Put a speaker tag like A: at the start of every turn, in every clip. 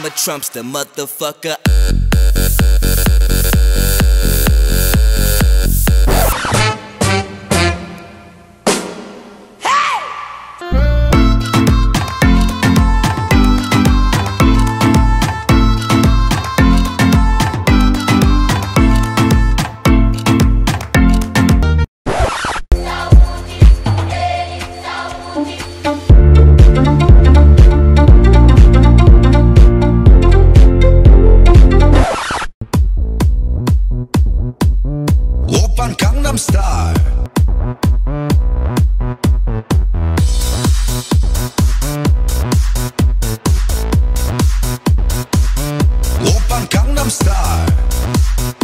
A: I'm a Trumpster, motherfucker.
B: van Gangnam Style. Opern Gangnam Style.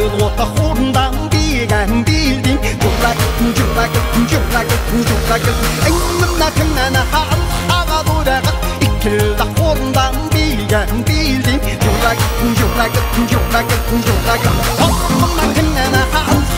C: 有我的红当的干的林，就那个就那个就那个就那个，哎，我们那看那那哈哈个多的个，一个那红当的干的林，就那个就那个就那个就那个，我们那看那那哈。